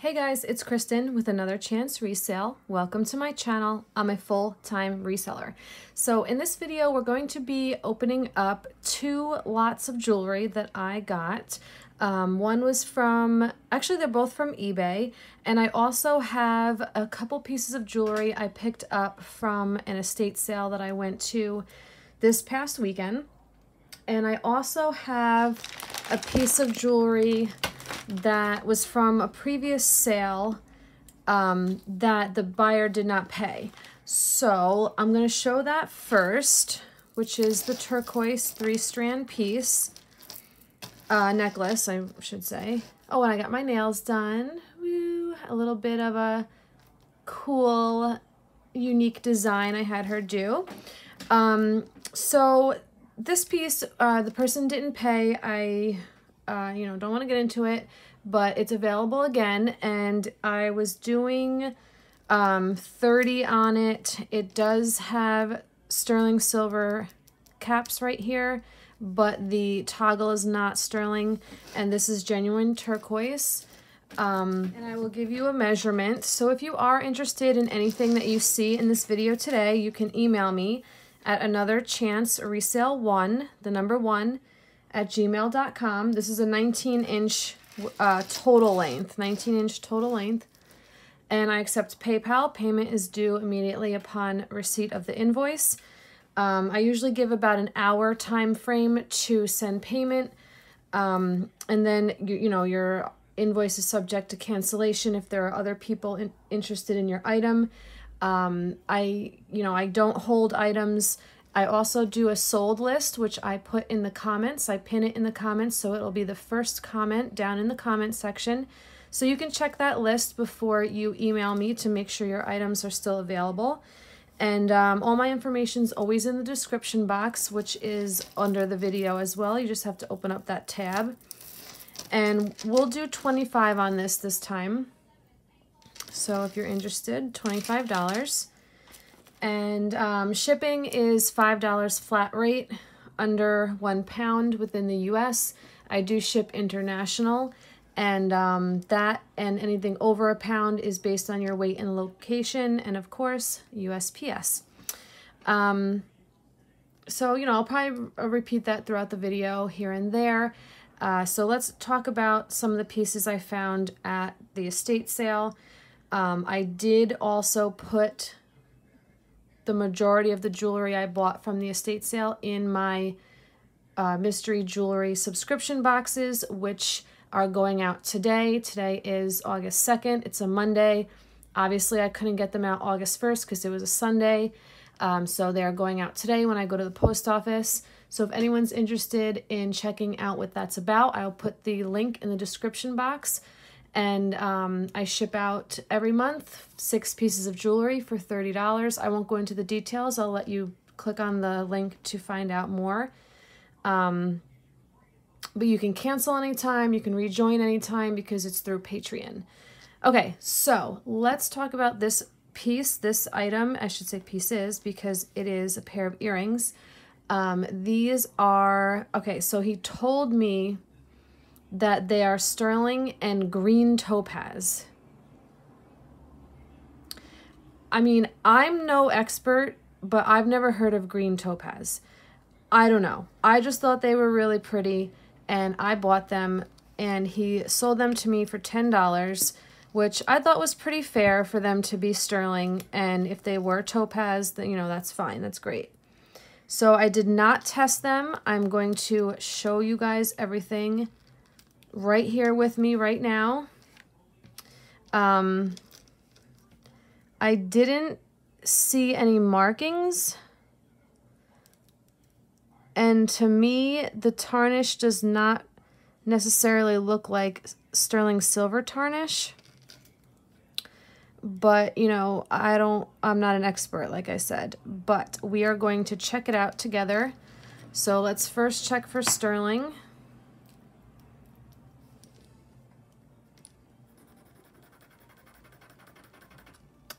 Hey guys, it's Kristen with another chance resale. Welcome to my channel. I'm a full-time reseller. So in this video, we're going to be opening up two lots of jewelry that I got. Um, one was from, actually they're both from eBay, and I also have a couple pieces of jewelry I picked up from an estate sale that I went to this past weekend. And I also have a piece of jewelry that was from a previous sale um, that the buyer did not pay. So I'm going to show that first, which is the turquoise three strand piece, uh, necklace, I should say. Oh, and I got my nails done. Woo, a little bit of a cool, unique design I had her do. Um, so this piece, uh, the person didn't pay. I uh, you know, don't want to get into it, but it's available again. And I was doing um, 30 on it. It does have sterling silver caps right here, but the toggle is not sterling. And this is genuine turquoise. Um, and I will give you a measurement. So if you are interested in anything that you see in this video today, you can email me at another chance resale one, the number one, at gmail.com. This is a 19 inch uh, total length, 19 inch total length. And I accept PayPal. Payment is due immediately upon receipt of the invoice. Um, I usually give about an hour time frame to send payment. Um, and then, you, you know, your invoice is subject to cancellation if there are other people in, interested in your item. Um, I, you know, I don't hold items I also do a sold list, which I put in the comments. I pin it in the comments, so it'll be the first comment down in the comment section. So you can check that list before you email me to make sure your items are still available. And um, all my information is always in the description box, which is under the video as well. You just have to open up that tab. And we'll do 25 on this this time. So if you're interested, $25. And um, shipping is $5 flat rate under one pound within the US. I do ship international and um, that and anything over a pound is based on your weight and location and of course USPS. Um, so, you know, I'll probably repeat that throughout the video here and there. Uh, so let's talk about some of the pieces I found at the estate sale. Um, I did also put the majority of the jewelry I bought from the estate sale in my uh, mystery jewelry subscription boxes, which are going out today. Today is August 2nd. It's a Monday. Obviously, I couldn't get them out August 1st because it was a Sunday. Um, so they're going out today when I go to the post office. So if anyone's interested in checking out what that's about, I'll put the link in the description box and um, I ship out every month six pieces of jewelry for $30. I won't go into the details. I'll let you click on the link to find out more. Um, but you can cancel anytime, you can rejoin anytime because it's through Patreon. Okay, so let's talk about this piece, this item, I should say pieces because it is a pair of earrings. Um, these are, okay, so he told me that they are sterling and green topaz. I mean, I'm no expert, but I've never heard of green topaz. I don't know. I just thought they were really pretty and I bought them and he sold them to me for $10, which I thought was pretty fair for them to be sterling and if they were topaz, then you know, that's fine. That's great. So I did not test them. I'm going to show you guys everything right here with me right now. Um, I didn't see any markings. And to me, the tarnish does not necessarily look like sterling silver tarnish. But, you know, I don't, I'm not an expert, like I said. But we are going to check it out together. So let's first check for sterling.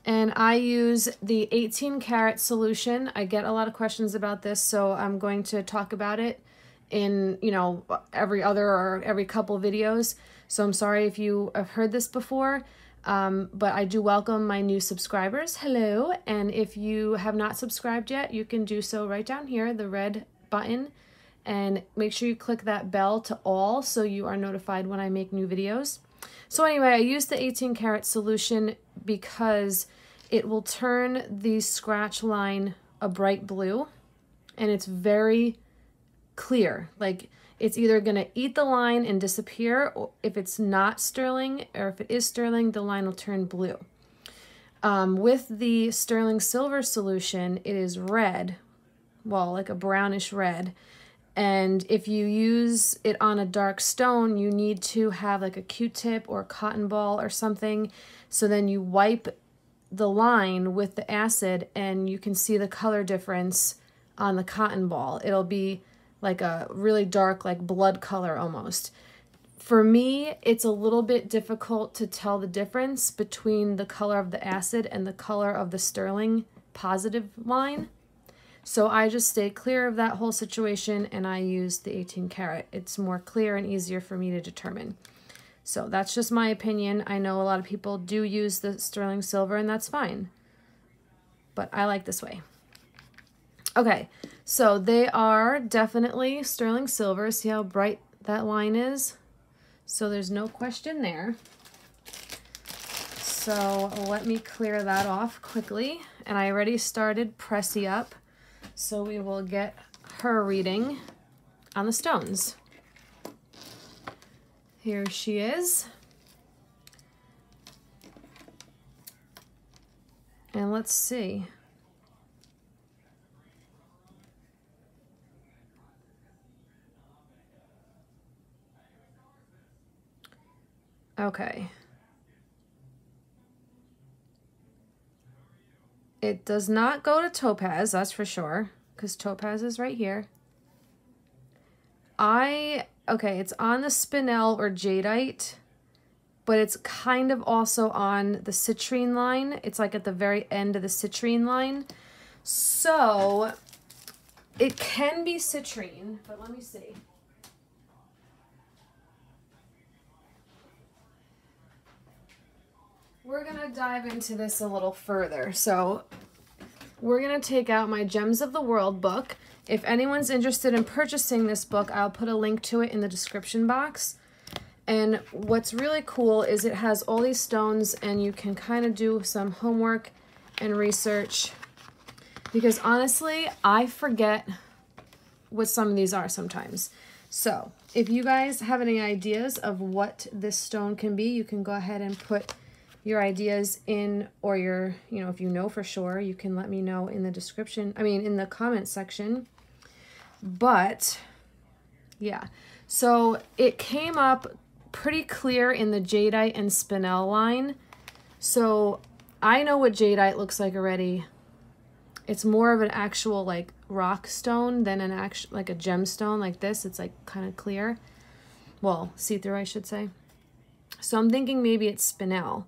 And I use the 18 karat solution. I get a lot of questions about this, so I'm going to talk about it in, you know, every other or every couple videos. So I'm sorry if you have heard this before. Um, but I do welcome my new subscribers. Hello. And if you have not subscribed yet, you can do so right down here, the red button. And make sure you click that bell to all so you are notified when I make new videos. So anyway, I used the 18 karat solution because it will turn the scratch line a bright blue and it's very clear. Like it's either going to eat the line and disappear, or if it's not sterling, or if it is sterling, the line will turn blue. Um, with the sterling silver solution, it is red, well, like a brownish red. And if you use it on a dark stone, you need to have like a Q-tip or a cotton ball or something. So then you wipe the line with the acid and you can see the color difference on the cotton ball. It'll be like a really dark, like blood color almost. For me, it's a little bit difficult to tell the difference between the color of the acid and the color of the sterling positive line. So I just stay clear of that whole situation and I use the 18 karat. It's more clear and easier for me to determine. So that's just my opinion. I know a lot of people do use the sterling silver and that's fine. But I like this way. Okay, so they are definitely sterling silver. See how bright that line is? So there's no question there. So let me clear that off quickly. And I already started Pressy up. So we will get her reading on the stones. Here she is. And let's see. Okay. It does not go to topaz, that's for sure, because topaz is right here. I, okay, it's on the spinel or jadeite, but it's kind of also on the citrine line. It's like at the very end of the citrine line. So it can be citrine, but let me see. We're to dive into this a little further. So we're to take out my Gems of the World book. If anyone's interested in purchasing this book, I'll put a link to it in the description box. And what's really cool is it has all these stones and you can kind of do some homework and research. Because honestly, I forget what some of these are sometimes. So if you guys have any ideas of what this stone can be, you can go ahead and put your ideas in or your, you know, if you know for sure, you can let me know in the description, I mean, in the comment section. But yeah, so it came up pretty clear in the jadeite and spinel line. So I know what jadeite looks like already. It's more of an actual like rock stone than an actual like a gemstone like this. It's like kind of clear. Well, see-through I should say. So I'm thinking maybe it's spinel.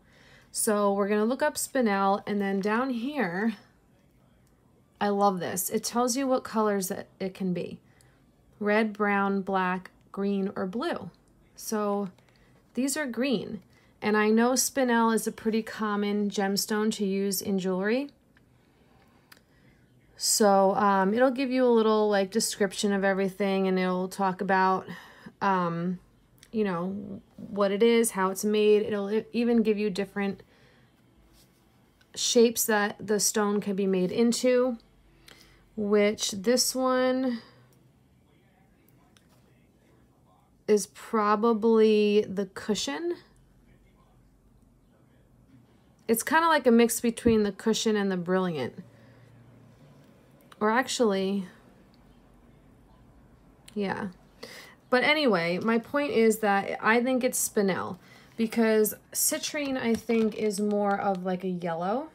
So we're going to look up spinel and then down here, I love this. It tells you what colors it can be. Red, brown, black, green, or blue. So these are green. And I know spinel is a pretty common gemstone to use in jewelry. So um, it'll give you a little like description of everything and it'll talk about um, you know, what it is, how it's made. It'll even give you different shapes that the stone can be made into, which this one is probably the cushion. It's kind of like a mix between the cushion and the brilliant. Or actually, yeah. But anyway, my point is that I think it's spinel because citrine, I think, is more of like a yellow.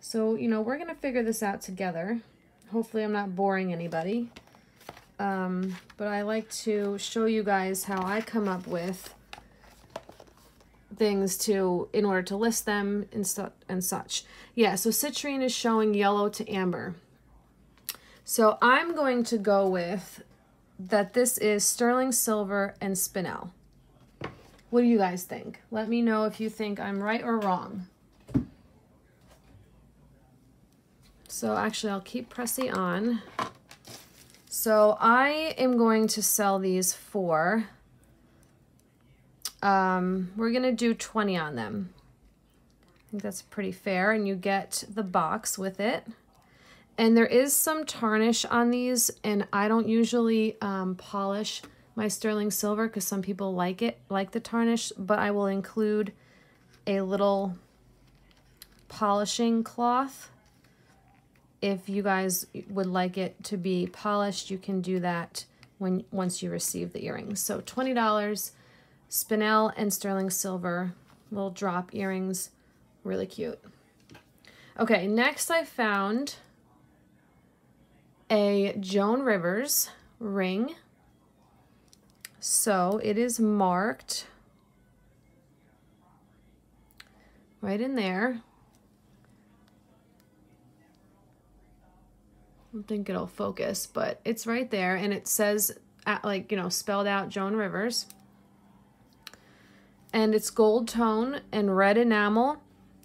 So, you know, we're going to figure this out together. Hopefully I'm not boring anybody. Um, but I like to show you guys how I come up with things to in order to list them and, and such. Yeah, so citrine is showing yellow to amber. So I'm going to go with that this is sterling silver and spinel. What do you guys think? Let me know if you think I'm right or wrong. So actually I'll keep pressing on. So I am going to sell these for, um, we're to do 20 on them. I think that's pretty fair. And you get the box with it. And there is some tarnish on these, and I don't usually um, polish my sterling silver because some people like it, like the tarnish, but I will include a little polishing cloth. If you guys would like it to be polished, you can do that when once you receive the earrings. So $20, spinel and sterling silver, little drop earrings, really cute. Okay, next I found a Joan Rivers ring. So it is marked right in there. I don't think it'll focus, but it's right there and it says at, like, you know, spelled out Joan Rivers. And it's gold tone and red enamel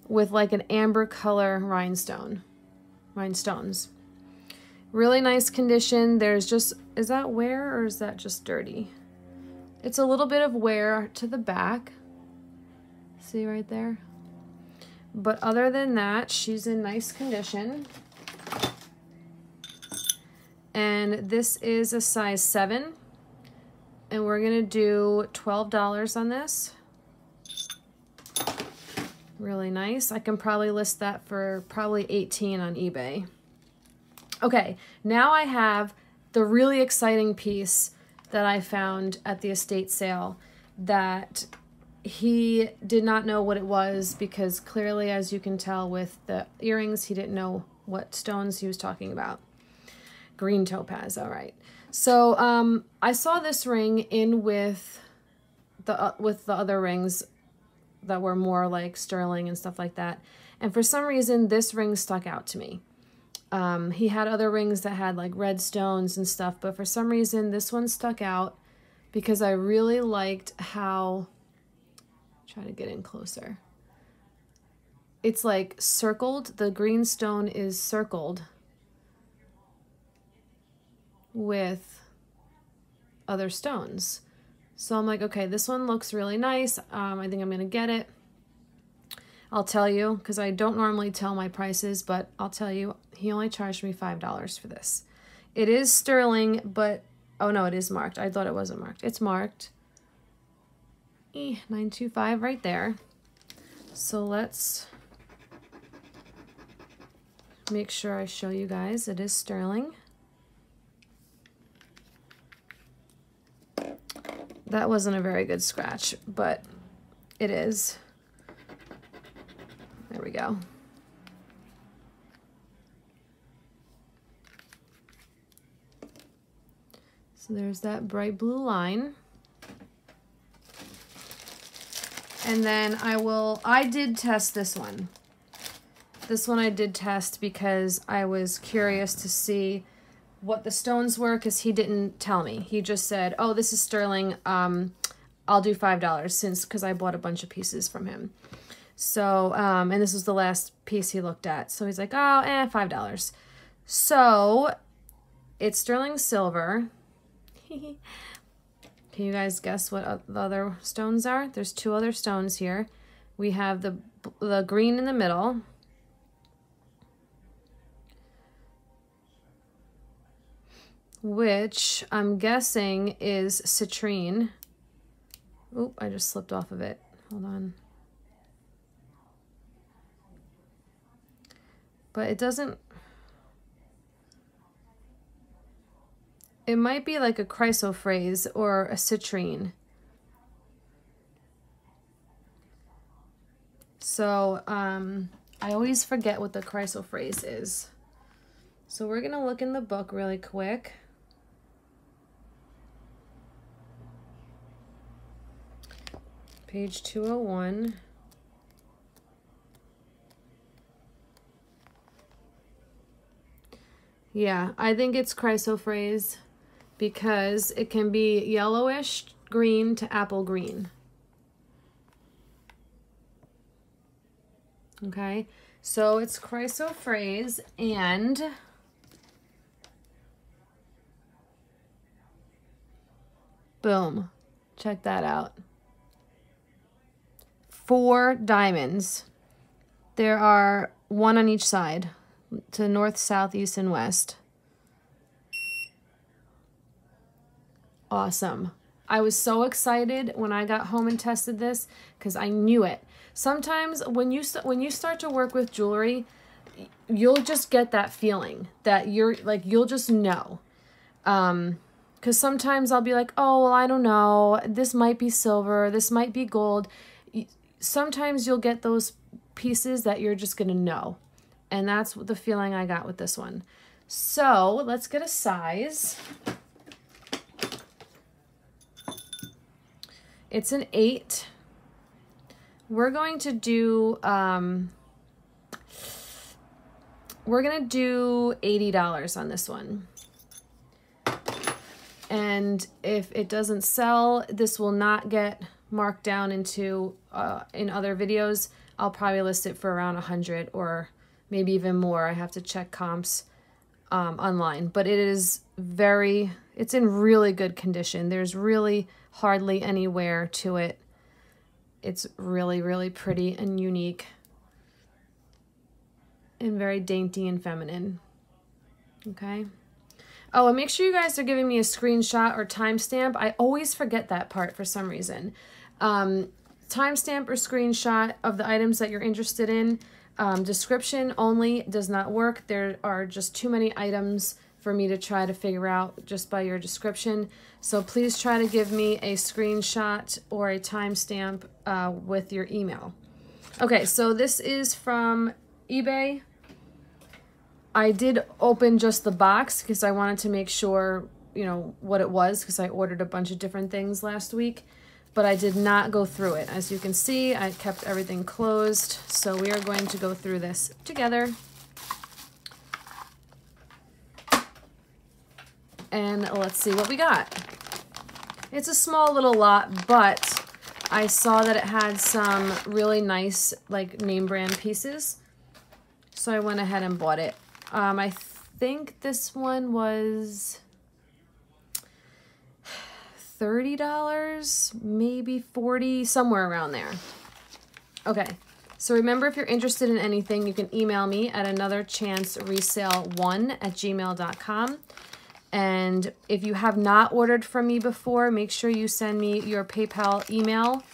with like an amber color rhinestone, rhinestones. Really nice condition. There's just, is that wear or is that just dirty? It's a little bit of wear to the back. See right there? But other than that, she's in nice condition. And this is a size 7. And we're going to do $12 on this. Really nice. I can probably list that for probably 18 on eBay. Okay, now I have the really exciting piece that I found at the estate sale that he did not know what it was because clearly, as you can tell with the earrings, he didn't know what stones he was talking about. Green topaz, all right. So um, I saw this ring in with the uh, with the other rings that were more like sterling and stuff like that. And for some reason, this ring stuck out to me. Um, he had other rings that had like red stones and stuff, but for some reason this one stuck out because I really liked how, try to get in closer. It's like circled, the green stone is circled with other stones. So I'm like, okay, this one looks really nice. Um, I think I'm going to get it. I'll tell you, because I don't normally tell my prices, but I'll tell you, he only charged me $5 for this. It is sterling, but, oh no, it is marked. I thought it wasn't marked. It's marked. Eh, e, 925 right there. So let's make sure I show you guys. It is sterling. That wasn't a very good scratch, but it is. There we go. So there's that bright blue line. And then I will, I did test this one. This one I did test because I was curious to see what the stones were because he didn't tell me. He just said, oh, this is sterling. Um, I'll do $5 since, because I bought a bunch of pieces from him. So, um, and this was the last piece he looked at. So he's like, oh, eh, $5. So it's sterling silver. Can you guys guess what the other stones are? There's two other stones here. We have the, the green in the middle. Which I'm guessing is citrine. Oop, I just slipped off of it. Hold on. but it doesn't it might be like a chrysoprase or a citrine. So um I always forget what the chrysoprase is. So we're gonna look in the book really quick. Page 201 Yeah, I think it's chrysoprase because it can be yellowish green to apple green. Okay, so it's chrysoprase and boom, check that out. Four diamonds. There are one on each side to north, south, east, and west. Awesome. I was so excited when I got home and tested this because I knew it. Sometimes when you when you start to work with jewelry, you'll just get that feeling that you're like you'll just know. Um cuz sometimes I'll be like, "Oh, well, I don't know. This might be silver, this might be gold." Sometimes you'll get those pieces that you're just going to know. And that's the feeling I got with this one. So, let's get a size. It's an 8. We're going to do, um, we're going to do $80 on this one. And if it doesn't sell, this will not get marked down into, uh, in other videos. I'll probably list it for around a 100 or maybe even more. I have to check comps um, online, but it is very, it's in really good condition. There's really hardly any wear to it. It's really, really pretty and unique and very dainty and feminine. Okay. Oh, and make sure you guys are giving me a screenshot or timestamp. I always forget that part for some reason. Um, timestamp or screenshot of the items that you're interested in. Um, description only does not work. There are just too many items for me to try to figure out just by your description. So please try to give me a screenshot or a timestamp uh, with your email. Okay, so this is from eBay. I did open just the box because I wanted to make sure, you know, what it was because I ordered a bunch of different things last week but I did not go through it. As you can see, I kept everything closed, so we are going to go through this together. And let's see what we got. It's a small little lot, but I saw that it had some really nice like name brand pieces. So I went ahead and bought it. Um, I think this one was $30, maybe 40, somewhere around there. Okay, so remember if you're interested in anything, you can email me at anotherchanceresale1 at gmail.com. And if you have not ordered from me before, make sure you send me your PayPal email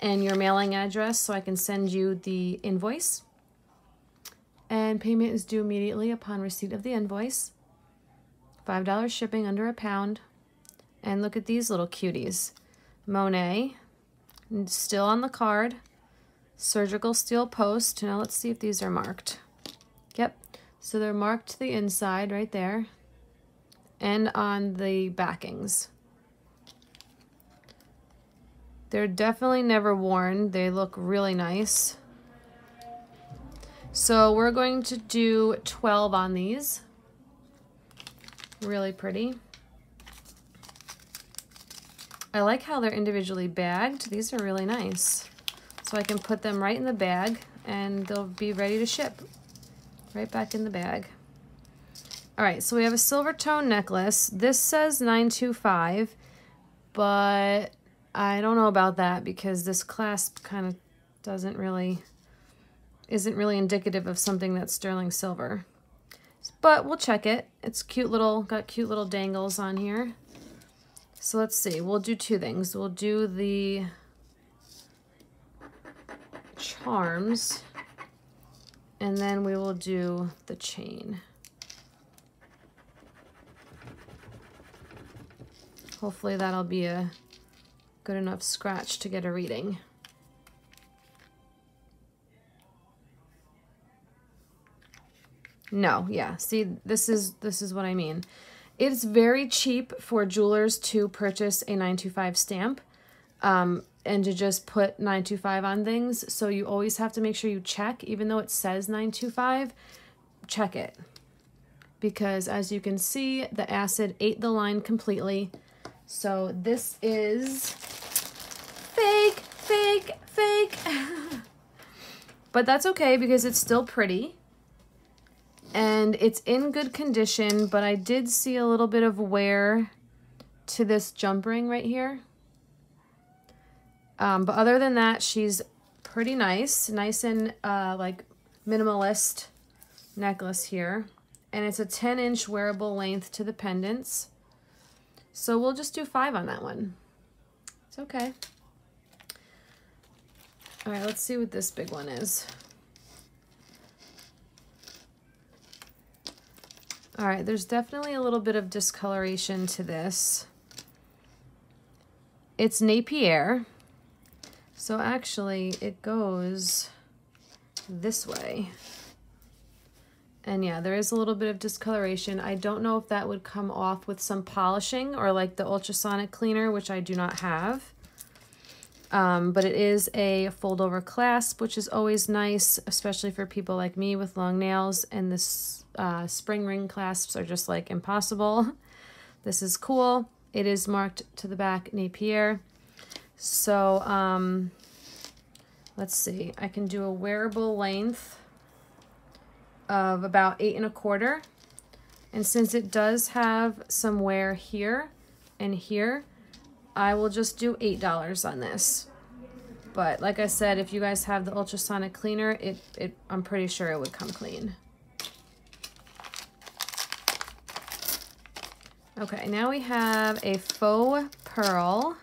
and your mailing address so I can send you the invoice. And payment is due immediately upon receipt of the invoice. $5 shipping under a pound. And look at these little cuties. Monet, still on the card. Surgical steel post. Now let's see if these are marked. Yep, so they're marked to the inside right there. And on the backings. They're definitely never worn. They look really nice. So we're going to do 12 on these. Really pretty. I like how they're individually bagged. These are really nice. So I can put them right in the bag and they'll be ready to ship. Right back in the bag. All right, so we have a silver tone necklace. This says 925, but I don't know about that because this clasp kind of doesn't really, isn't really indicative of something that's sterling silver. But we'll check it. It's cute little, got cute little dangles on here. So let's see, we'll do two things. We'll do the charms and then we will do the chain. Hopefully that'll be a good enough scratch to get a reading. No, yeah, see, this is, this is what I mean. It's very cheap for jewelers to purchase a 925 stamp um, and to just put 925 on things. So you always have to make sure you check, even though it says 925, check it. because as you can see, the acid ate the line completely. So this is fake, fake, fake. but that's okay because it's still pretty. And it's in good condition, but I did see a little bit of wear to this jump ring right here. Um, but other than that, she's pretty nice. Nice and uh, like minimalist necklace here. And it's a 10 inch wearable length to the pendants. So we'll just do five on that one. It's okay. All right, let's see what this big one is. All right, there's definitely a little bit of discoloration to this. It's Napier. So actually it goes this way. And yeah, there is a little bit of discoloration. I don't know if that would come off with some polishing or like the ultrasonic cleaner, which I do not have. Um, but it is a fold over clasp, which is always nice, especially for people like me with long nails. And this uh, spring ring clasps are just like impossible. This is cool. It is marked to the back Napier. So um, let's see, I can do a wearable length of about eight and a quarter. And since it does have some wear here and here, I will just do $8 on this. But like I said, if you guys have the ultrasonic cleaner, it, it I'm pretty sure it would come clean. Okay, now we have a faux pearl.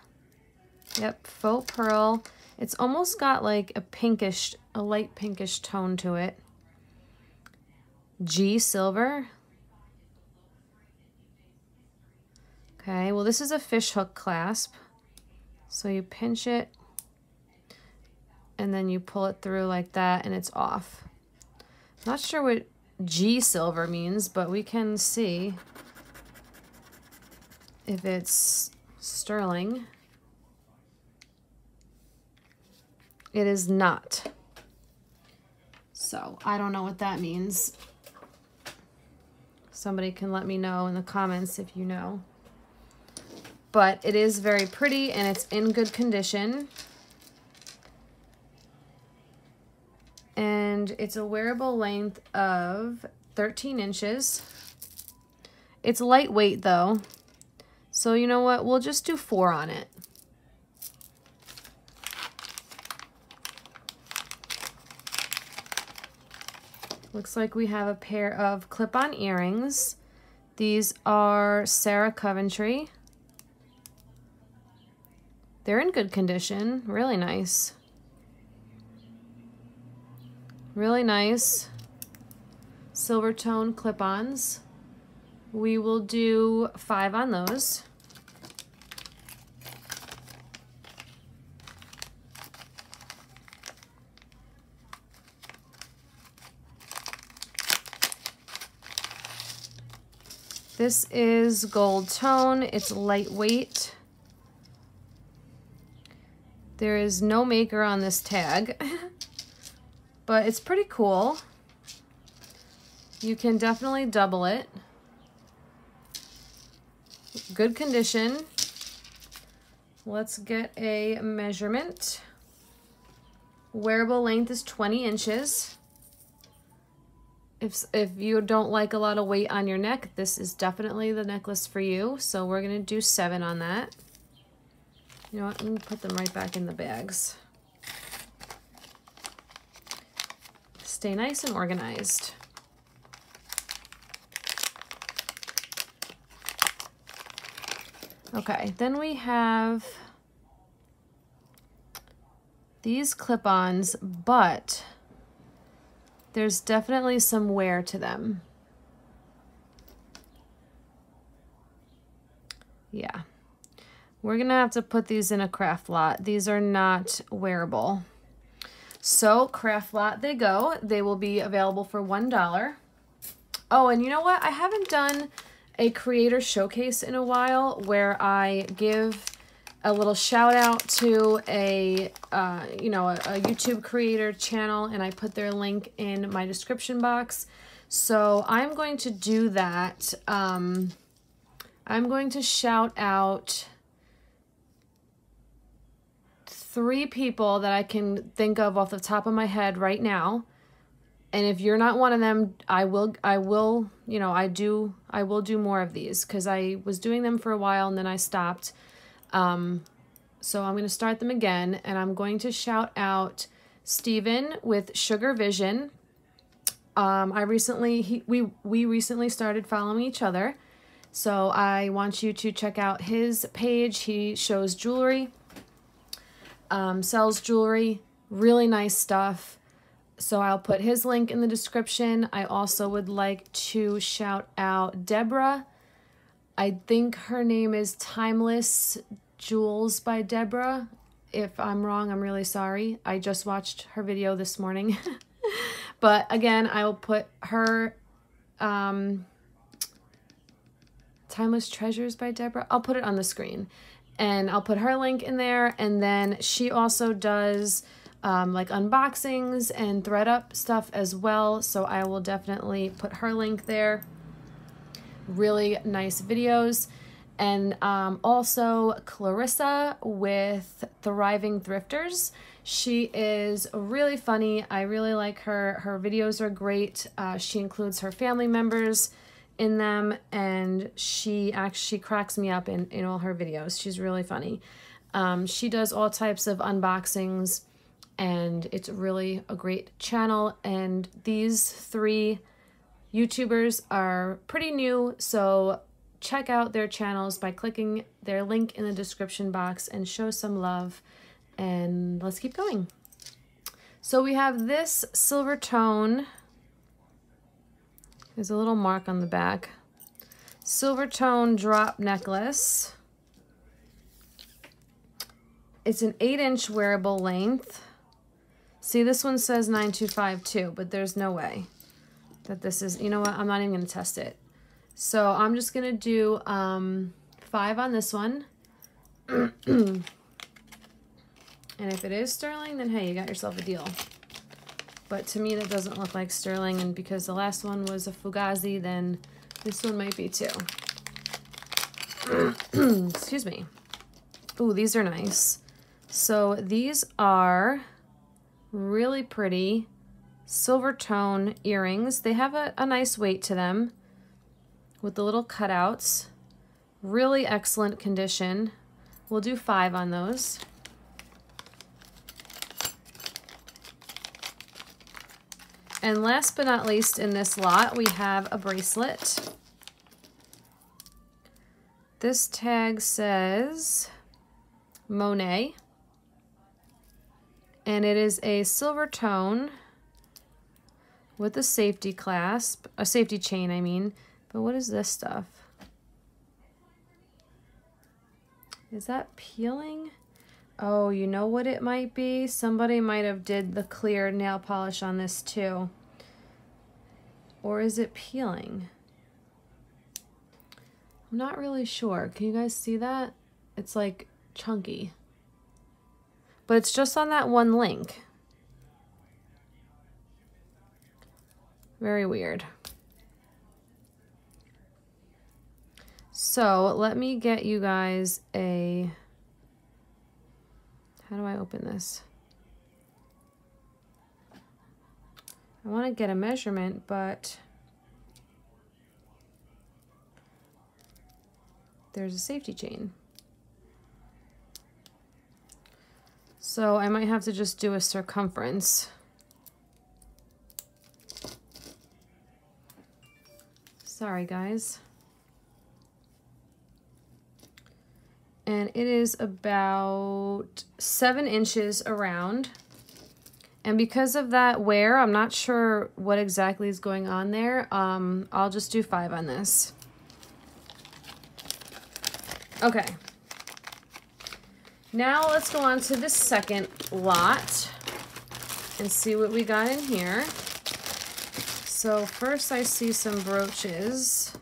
Yep, faux pearl. It's almost got like a pinkish, a light pinkish tone to it. G silver. Okay, well this is a fish hook clasp. So you pinch it and then you pull it through like that and it's off. Not sure what G silver means, but we can see if it's sterling. It is not. So I don't know what that means. Somebody can let me know in the comments if you know. But it is very pretty and it's in good condition. And it's a wearable length of 13 inches. It's lightweight though. So you know what? We'll just do four on it. Looks like we have a pair of clip-on earrings. These are Sarah Coventry. They're in good condition. Really nice. Really nice silver tone clip-ons. We will do five on those. This is gold tone. It's lightweight. There is no maker on this tag, but it's pretty cool. You can definitely double it. Good condition. Let's get a measurement. Wearable length is 20 inches. If, if you don't like a lot of weight on your neck, this is definitely the necklace for you. So we're going to do seven on that. You know what? Let me put them right back in the bags. Stay nice and organized. Okay, then we have these clip-ons, but there's definitely some wear to them. Yeah. We're going to have to put these in a craft lot. These are not wearable. So craft lot they go. They will be available for $1. Oh, and you know what? I haven't done a creator showcase in a while where I give a little shout out to a, uh, you know, a, a, YouTube creator channel and I put their link in my description box. So I'm going to do that. Um, I'm going to shout out three people that I can think of off the top of my head right now. And if you're not one of them, I will, I will, you know, I do, I will do more of these because I was doing them for a while and then I stopped. Um, so I'm going to start them again and I'm going to shout out Steven with Sugar Vision. Um, I recently, he, we, we recently started following each other. So I want you to check out his page. He shows jewelry um, sells jewelry, really nice stuff. So I'll put his link in the description. I also would like to shout out Deborah. I think her name is Timeless Jewels by Deborah. If I'm wrong, I'm really sorry. I just watched her video this morning. but again, I will put her um, Timeless Treasures by Deborah. I'll put it on the screen and I'll put her link in there. And then she also does um, like unboxings and ThredUp stuff as well. So I will definitely put her link there. Really nice videos. And um, also Clarissa with Thriving Thrifters. She is really funny. I really like her. Her videos are great. Uh, she includes her family members in them and she actually cracks me up in, in all her videos. She's really funny. Um, she does all types of unboxings and it's really a great channel and these three YouTubers are pretty new so check out their channels by clicking their link in the description box and show some love and let's keep going. So we have this silver tone there's a little mark on the back. Silver tone drop necklace. It's an 8 inch wearable length. See, this one says 9252, but there's no way that this is, you know what, I'm not even going to test it. So I'm just going to do um, 5 on this one. and if it is sterling, then hey, you got yourself a deal. But to me, that doesn't look like sterling. And because the last one was a Fugazi, then this one might be too. Excuse me. Ooh, these are nice. So these are really pretty silver tone earrings. They have a, a nice weight to them with the little cutouts. Really excellent condition. We'll do five on those. And last but not least in this lot, we have a bracelet. This tag says Monet. And it is a silver tone with a safety clasp, a safety chain, I mean. But what is this stuff? Is that peeling? Oh, you know what it might be? Somebody might have did the clear nail polish on this too. Or is it peeling? I'm not really sure. Can you guys see that? It's like chunky. But it's just on that one link. Very weird. So let me get you guys a how do I open this? I want to get a measurement, but there's a safety chain. So I might have to just do a circumference. Sorry, guys. and it is about seven inches around. And because of that wear, I'm not sure what exactly is going on there. Um, I'll just do five on this. Okay. Now let's go on to the second lot and see what we got in here. So first I see some brooches.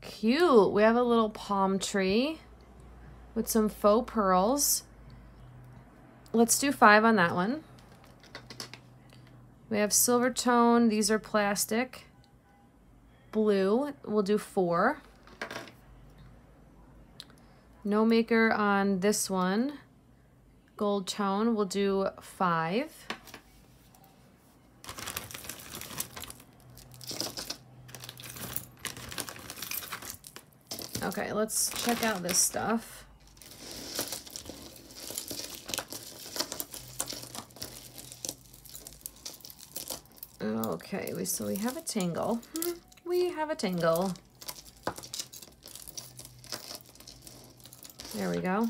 cute. We have a little palm tree with some faux pearls. let's do five on that one. We have silver tone. These are plastic. Blue, we'll do four. No maker on this one. Gold tone, we'll do five. Okay, let's check out this stuff. Okay, we so we have a tangle. Hmm, we have a tangle. There we go.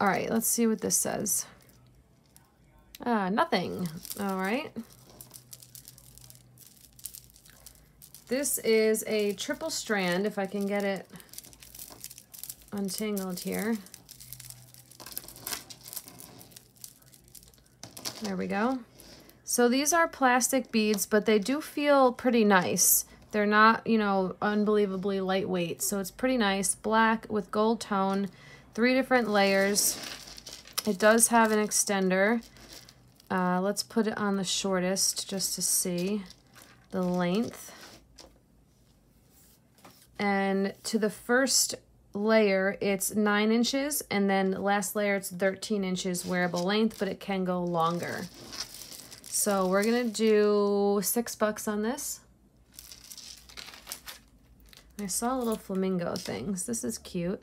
All right, let's see what this says. Ah, nothing. All right. This is a triple strand, if I can get it untangled here. There we go. So these are plastic beads, but they do feel pretty nice. They're not, you know, unbelievably lightweight. So it's pretty nice. Black with gold tone, three different layers. It does have an extender. Uh, let's put it on the shortest just to see the length. And to the first layer, it's 9 inches, and then last layer, it's 13 inches wearable length, but it can go longer. So we're going to do six bucks on this. I saw little flamingo things. This is cute.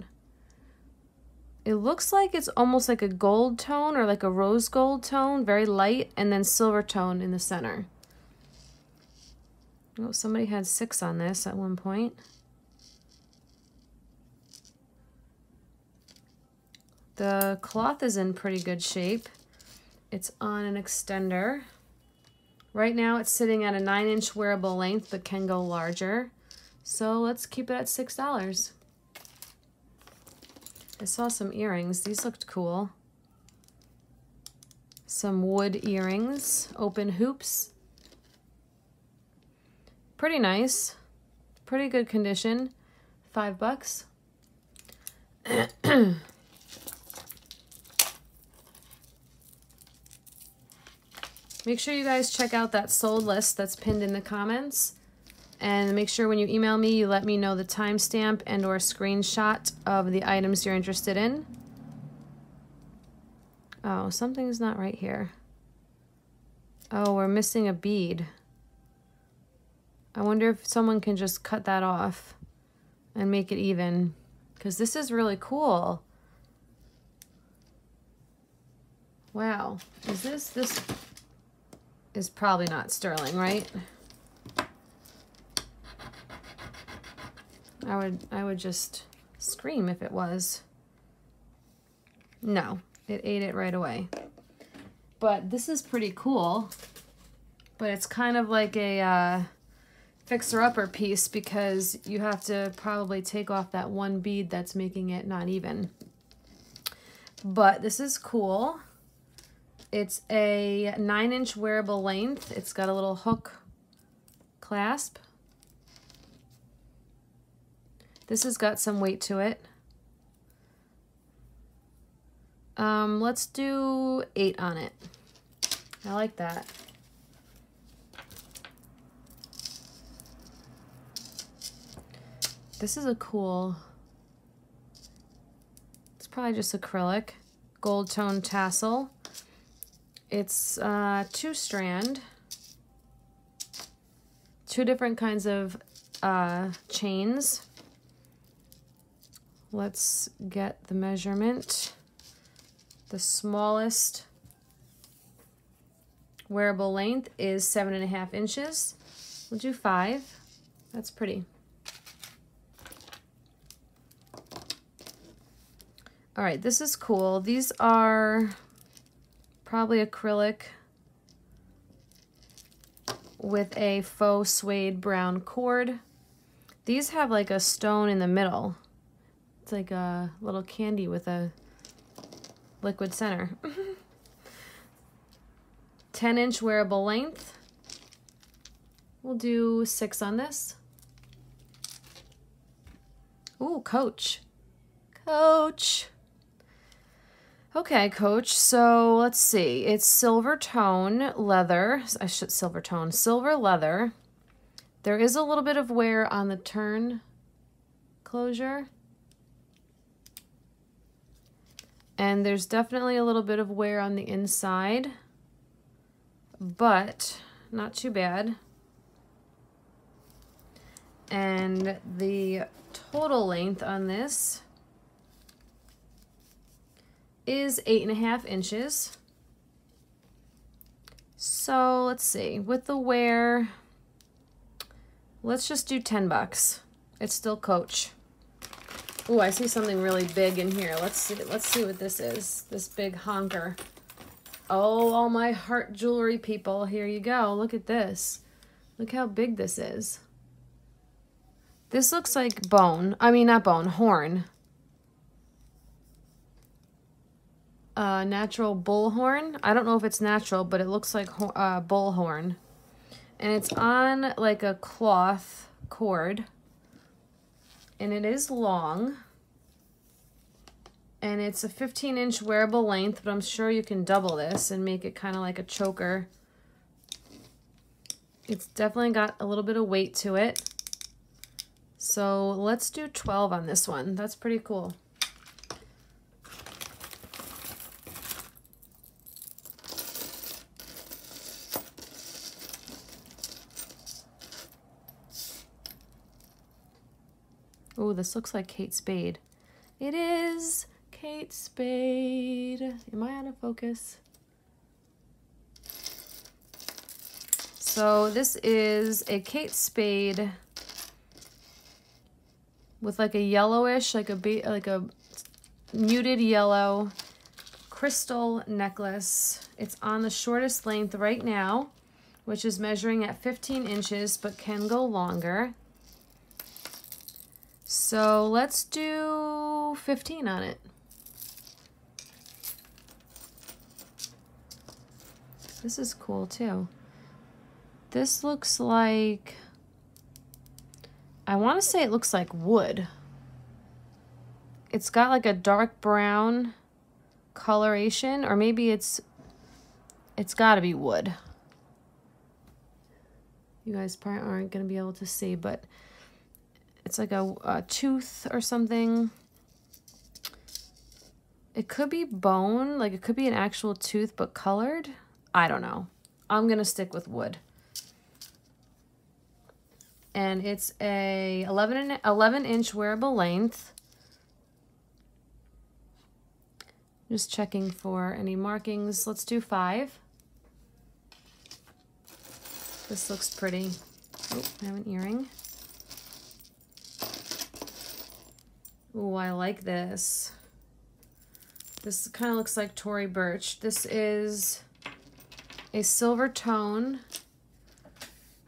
It looks like it's almost like a gold tone or like a rose gold tone, very light, and then silver tone in the center. Oh, somebody had six on this at one point. The cloth is in pretty good shape. It's on an extender. Right now it's sitting at a 9 inch wearable length but can go larger. So let's keep it at $6. I saw some earrings. These looked cool. Some wood earrings, open hoops. Pretty nice. Pretty good condition. Five bucks. Make sure you guys check out that sold list that's pinned in the comments. And make sure when you email me, you let me know the timestamp and or screenshot of the items you're interested in. Oh, something's not right here. Oh, we're missing a bead. I wonder if someone can just cut that off and make it even. Because this is really cool. Wow. Is this, this, is probably not sterling, right? I would I would just scream if it was. No, it ate it right away. But this is pretty cool. But it's kind of like a uh, fixer-upper piece because you have to probably take off that one bead that's making it not even. But this is cool. It's a 9 inch wearable length. It's got a little hook clasp. This has got some weight to it. Um, let's do 8 on it. I like that. This is a cool, it's probably just acrylic, gold tone tassel. It's uh, two strand, two different kinds of uh, chains. Let's get the measurement. The smallest wearable length is seven and a half inches. We'll do five. That's pretty. All right, this is cool. These are probably acrylic with a faux suede brown cord. These have like a stone in the middle. It's like a little candy with a liquid center. 10 inch wearable length. We'll do six on this. Ooh, Coach. Coach. Okay, coach. So let's see. It's silver tone leather. I should silver tone. Silver leather. There is a little bit of wear on the turn closure. And there's definitely a little bit of wear on the inside, but not too bad. And the total length on this is eight and a half inches. So let's see, with the wear, let's just do 10 bucks. It's still Coach. Oh, I see something really big in here. Let's see, let's see what this is, this big honker. Oh, all my heart jewelry people, here you go. Look at this. Look how big this is. This looks like bone. I mean, not bone, horn. uh, natural bullhorn. I don't know if it's natural, but it looks like uh, bullhorn. And it's on like a cloth cord. And it is long. And it's a 15 inch wearable length, but I'm sure you can double this and make it kind of like a choker. It's definitely got a little bit of weight to it. So let's do 12 on this one. That's pretty cool. Oh, this looks like Kate Spade. It is Kate Spade. Am I out of focus? So this is a Kate Spade with like a yellowish, like a like a muted yellow crystal necklace. It's on the shortest length right now, which is measuring at 15 inches, but can go longer. So let's do 15 on it. This is cool too. This looks like, I want to say it looks like wood. It's got like a dark brown coloration, or maybe it's, it's got to be wood. You guys probably aren't to be able to see, but it's like a, a tooth or something. It could be bone, like it could be an actual tooth, but colored. I don't know. I'm going to stick with wood. And it's a 11, 11 inch wearable length. Just checking for any markings. Let's do five. This looks pretty. Oh, I have an earring. Oh, I like this. This kind of looks like Tory Burch. This is a silver tone,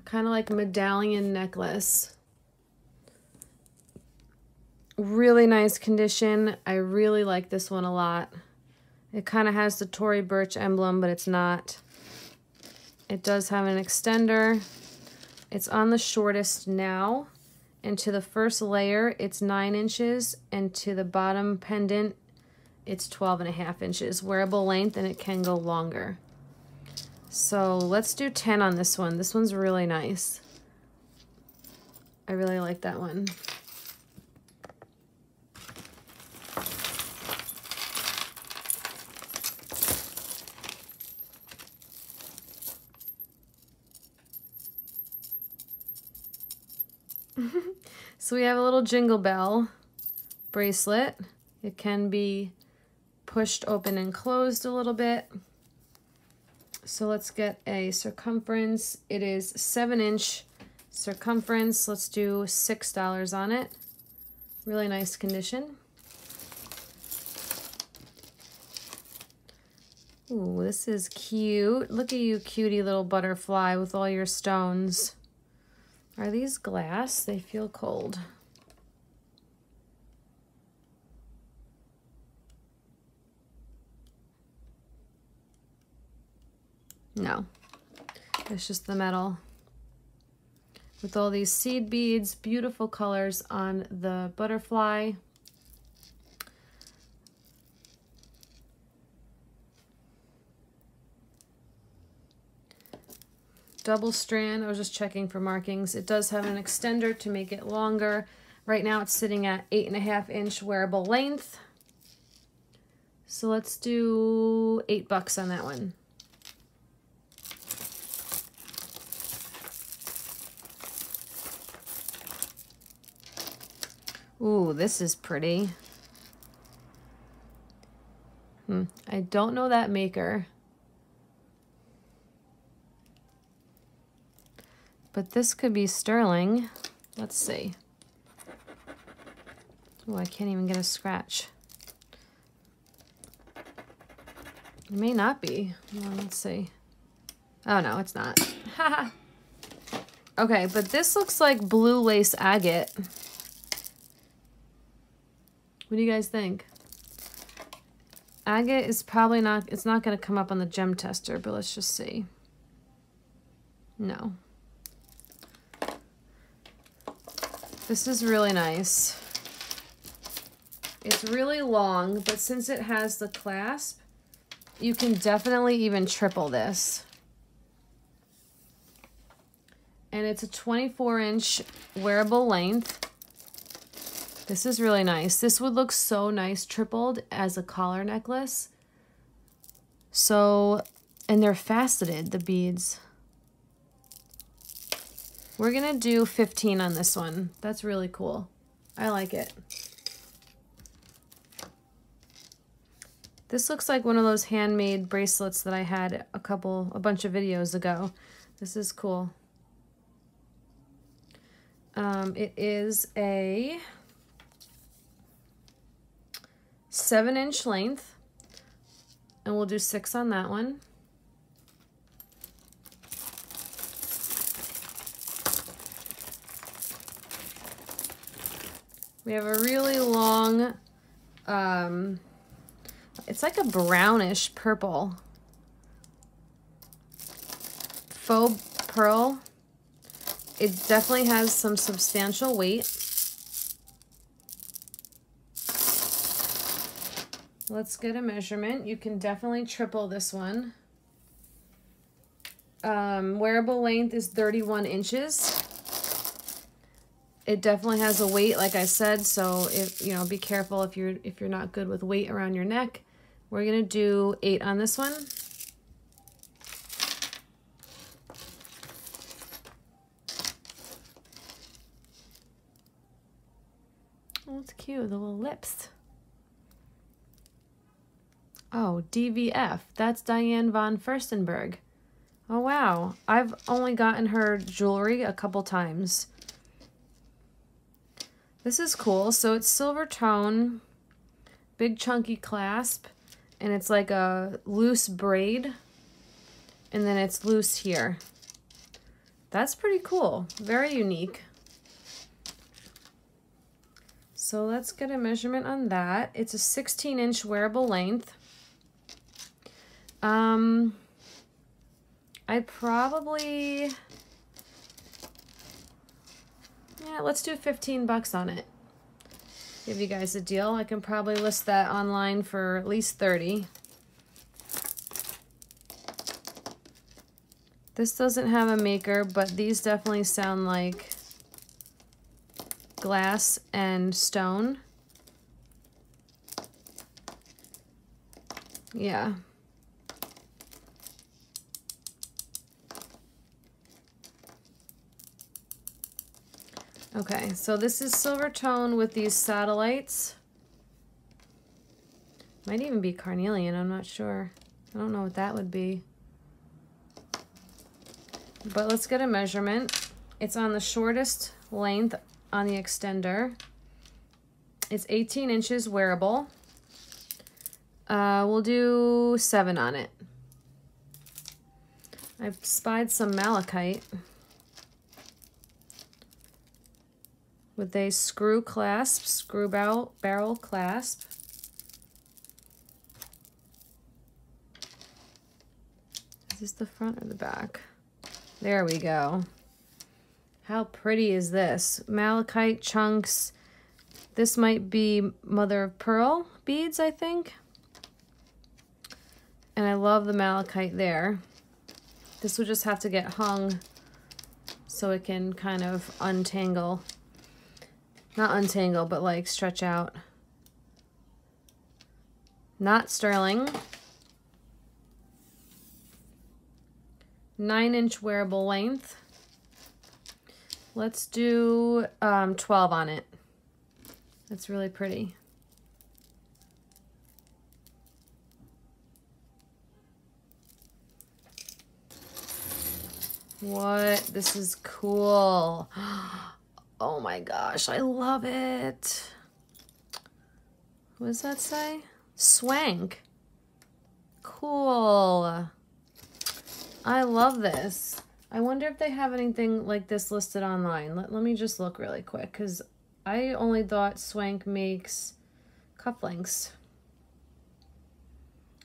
kind of like a medallion necklace. Really nice condition. I really like this one a lot. It kind of has the Tory Burch emblem, but it's not. It does have an extender. It's on the shortest now. And to the first layer, it's 9 inches. And to the bottom pendant, it's 12 and a half inches. Wearable length, and it can go longer. So let's do 10 on this one. This one's really nice. I really like that one. So we have a little jingle bell bracelet. It can be pushed open and closed a little bit. So let's get a circumference. It is seven inch circumference. Let's do $6 on it. Really nice condition. Ooh, this is cute. Look at you, cutie little butterfly with all your stones. Are these glass? They feel cold. No, it's just the metal. With all these seed beads, beautiful colors on the butterfly. Double strand. I was just checking for markings. It does have an extender to make it longer. Right now it's sitting at eight and a half inch wearable length. So let's do eight bucks on that one. Ooh, this is pretty. Hmm. I don't know that maker. But this could be sterling. Let's see. Oh, I can't even get a scratch. It may not be. Well, let's see. Oh, no, it's not. okay, but this looks like blue lace agate. What do you guys think? Agate is probably not, it's not going to come up on the gem tester, but let's just see. No. This is really nice. It's really long, but since it has the clasp, you can definitely even triple this. And it's a 24 inch wearable length. This is really nice. This would look so nice tripled as a collar necklace. So, and they're faceted, the beads. We're going to do 15 on this one. That's really cool. I like it. This looks like one of those handmade bracelets that I had a couple, a bunch of videos ago. This is cool. Um, it is a seven inch length and we'll do six on that one. We have a really long, um, it's like a brownish purple faux pearl. It definitely has some substantial weight. Let's get a measurement. You can definitely triple this one. Um, wearable length is 31 inches. It definitely has a weight, like I said, so if you know, be careful if you're if you're not good with weight around your neck. We're gonna do eight on this one. Oh, it's cute, the little lips. Oh, DVF. That's Diane von Furstenberg. Oh, wow. I've only gotten her jewelry a couple times. This is cool. So it's silver tone, big chunky clasp, and it's like a loose braid, and then it's loose here. That's pretty cool. Very unique. So let's get a measurement on that. It's a 16 inch wearable length. Um, I probably, yeah, let's do 15 bucks on it. Give you guys a deal. I can probably list that online for at least 30. This doesn't have a maker, but these definitely sound like glass and stone. Yeah. Okay, so this is silver tone with these satellites. Might even be carnelian, I'm not sure. I don't know what that would be. But let's get a measurement. It's on the shortest length on the extender. It's 18 inches wearable. Uh, we'll do seven on it. I've spied some malachite. With a screw clasp, screw barrel, barrel clasp. Is this the front or the back? There we go. How pretty is this? Malachite chunks. This might be mother of pearl beads, I think. And I love the malachite there. This would just have to get hung so it can kind of untangle. Not untangle, but like stretch out. Not sterling. Nine inch wearable length. Let's do um, 12 on it. That's really pretty. What? This is cool. Oh my gosh, I love it. What does that say? Swank. Cool. I love this. I wonder if they have anything like this listed online. Let, let me just look really quick because I only thought Swank makes cufflinks.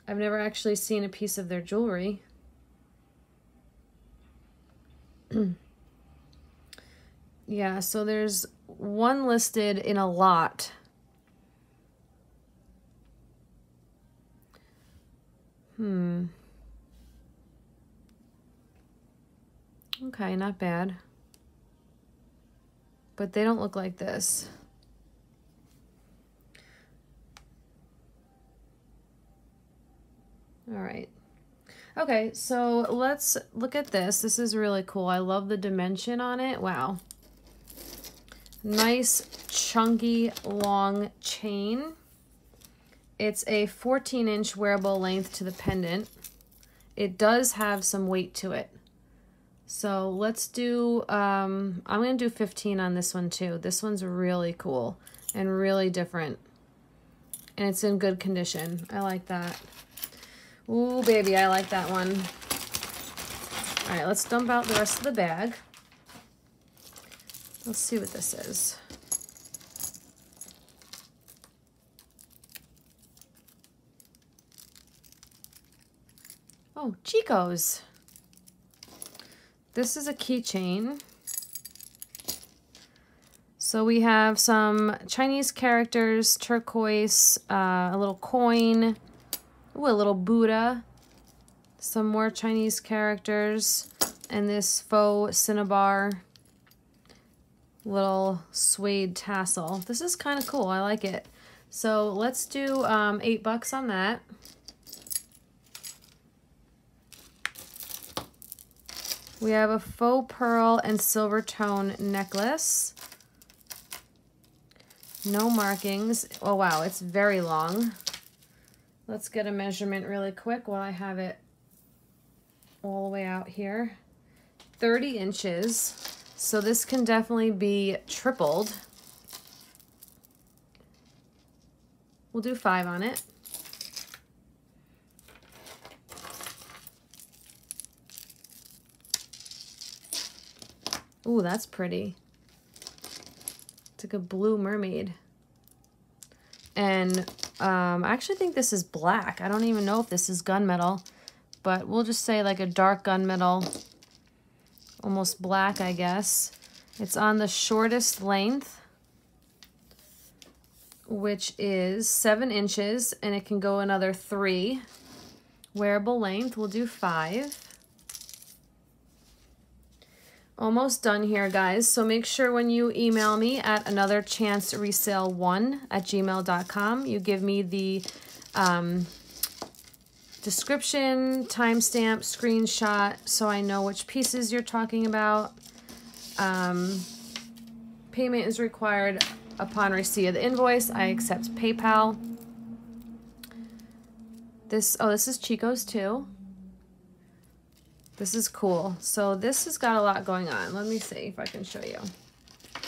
I've never actually seen a piece of their jewelry. yeah, so there's one listed in a lot. Hmm. Okay, not bad. But they don't look like this. All right. Okay, so let's look at this. This is really cool. I love the dimension on it. Wow. Nice, chunky, long chain. It's a 14-inch wearable length to the pendant. It does have some weight to it. So let's do, um, I'm going to do 15 on this one too. This one's really cool and really different. And it's in good condition. I like that. Ooh, baby, I like that one. All right, let's dump out the rest of the bag. Let's see what this is. Oh, Chico's. This is a keychain. So we have some Chinese characters, turquoise, uh, a little coin, ooh, a little Buddha, some more Chinese characters, and this faux cinnabar little suede tassel. This is kind of cool. I like it. So let's do um, eight bucks on that. We have a faux pearl and silver tone necklace. No markings. Oh, wow, it's very long. Let's get a measurement really quick while I have it all the way out here. 30 inches. So this can definitely be tripled. We'll do five on it. Ooh, that's pretty. It's like a blue mermaid. And um, I actually think this is black. I don't even know if this is gunmetal, but we'll just say like a dark gunmetal, almost black, I guess. It's on the shortest length, which is seven inches, and it can go another three. Wearable length, we'll do five. Almost done here, guys. So make sure when you email me at anotherchanceresale1 at gmail.com, you give me the um, description, timestamp, screenshot, so I know which pieces you're talking about. Um, payment is required upon receipt of the invoice. I accept PayPal. This, oh, this is Chico's too. This is cool. So this has got a lot going on. Let me see if I can show you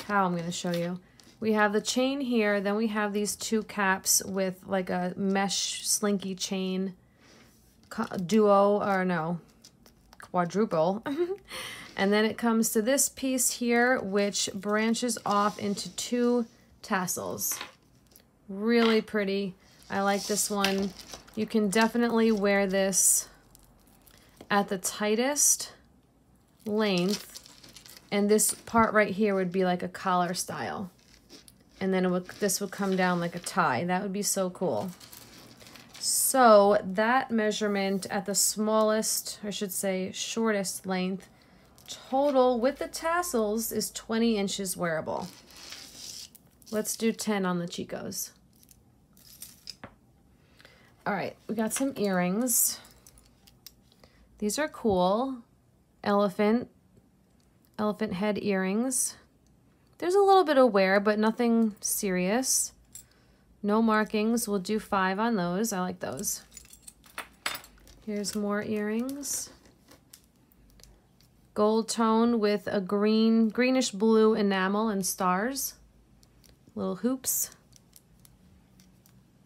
how I'm going to show you. We have the chain here. Then we have these two caps with like a mesh slinky chain duo or no, quadruple. and then it comes to this piece here, which branches off into two tassels. Really pretty. I like this one. You can definitely wear this at the tightest length and this part right here would be like a collar style and then would this would come down like a tie that would be so cool so that measurement at the smallest, I should say shortest length, total with the tassels is 20 inches wearable. Let's do 10 on the Chicos. All right, we got some earrings. These are cool. Elephant, elephant head earrings. There's a little bit of wear, but nothing serious. No markings. We'll do five on those. I like those. Here's more earrings. Gold tone with a green, greenish blue enamel and stars. Little hoops.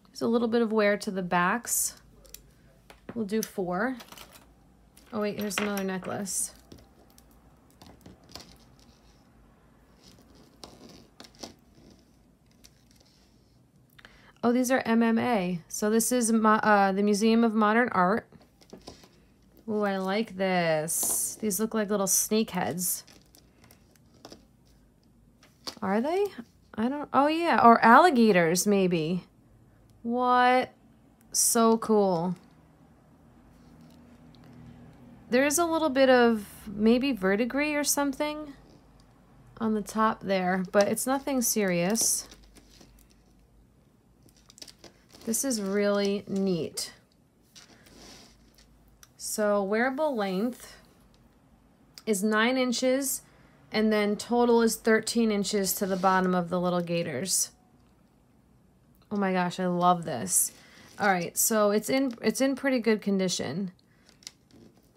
There's a little bit of wear to the backs. We'll do four. Oh wait, here's another necklace. Oh, these are MMA. So this is my, uh, the Museum of Modern Art. Oh, I like this. These look like little snake heads. Are they? I don't, oh yeah, or alligators maybe. What? So cool. There's a little bit of maybe verdigris or something on the top there, but it's nothing serious. This is really neat. So wearable length is 9 inches and then total is 13 inches to the bottom of the little gaiters. Oh my gosh, I love this. All right, so it's in it's in pretty good condition.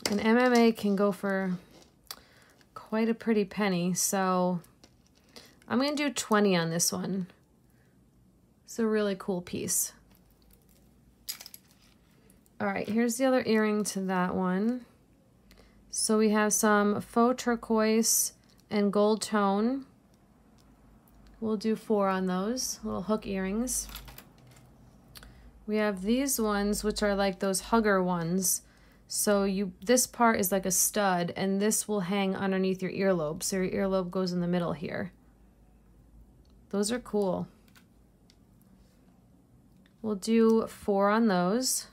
And MMA can go for quite a pretty penny, so I'm to do 20 on this one. It's a really cool piece. All right, here's the other earring to that one. So we have some faux turquoise and gold tone. We'll do four on those little hook earrings. We have these ones, which are like those hugger ones. So you, this part is like a stud and this will hang underneath your earlobe. So your earlobe goes in the middle here. Those are cool. We'll do four on those.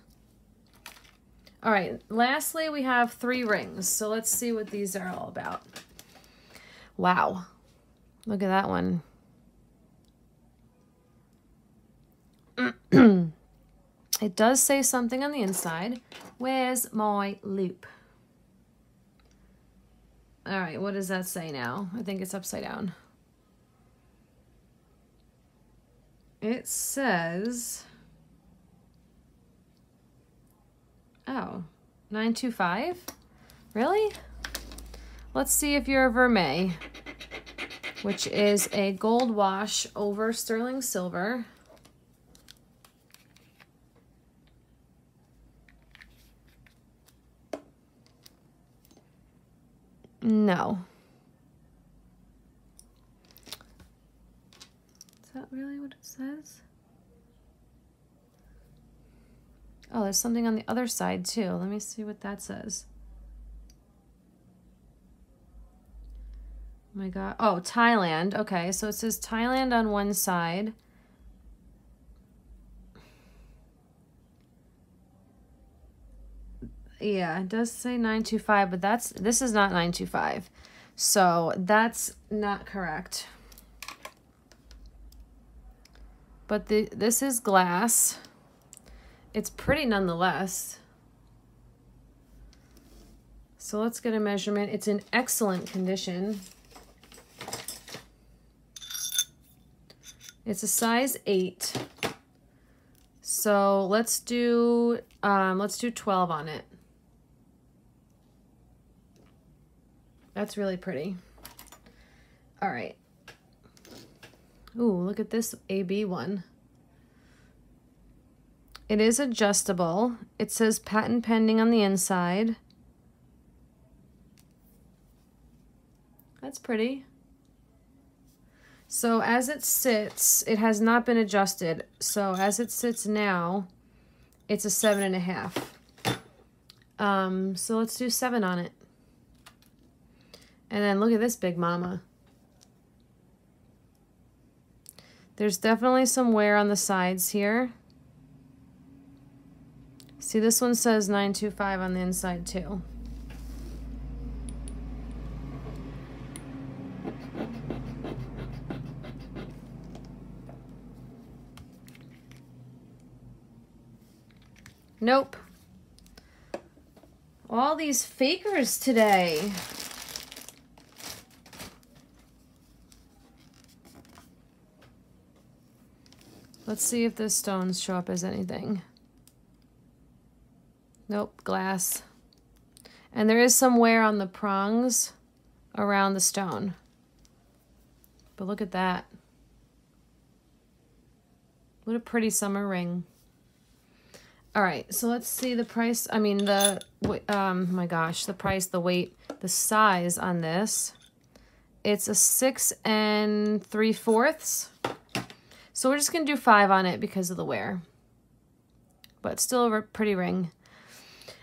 All right, lastly, we have three rings. So let's see what these are all about. Wow, look at that one. it does say something on the inside. Where's my loupe? All right, what does that say now? I think it's upside down. It says... Oh, 925? Really? Let's see if you're a Vermeil, which is a gold wash over sterling silver. No. Is that really what it says? Oh, there's something on the other side too. Let me see what that says. Oh my God. Oh, Thailand. Okay, so it says Thailand on one side. Yeah, it does say 925, but that's this is not 925. So that's not correct. But the this is glass. It's pretty nonetheless. So let's get a measurement. It's in excellent condition. It's a size 8. So let's do um, let's do 12 on it. That's really pretty. All right. Ooh, look at this AB one. It is adjustable. It says patent pending on the inside. That's pretty. So as it sits, it has not been adjusted. So as it sits now, it's a seven and a half. Um, so let's do seven on it. And then look at this big mama. There's definitely some wear on the sides here. See, this one says 925 on the inside too. Nope. All these fakers today. Let's see if the stones show up as anything. Nope, glass. And there is some wear on the prongs around the stone. But look at that. What a pretty summer ring. All right, so let's see the price. I mean, the, um, my gosh, the price, the weight, the size on this. It's a six and three fourths. So we're just going to do five on it because of the wear. But still a pretty ring.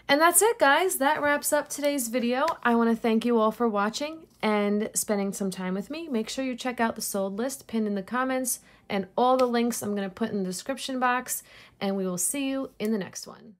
And that's it, guys. That wraps up today's video. I want to thank you all for watching and spending some time with me. Make sure you check out the sold list pinned in the comments and all the links I'm going to put in the description box. And we will see you in the next one.